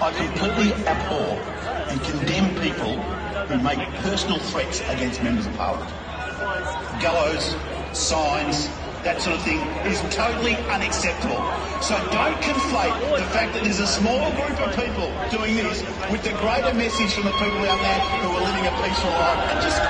I completely abhor and condemn people who make personal threats against members of parliament. Gallows, signs, that sort of thing is totally unacceptable. So don't conflate the fact that there's a small group of people doing this with the greater message from the people out there who are living a peaceful life and just.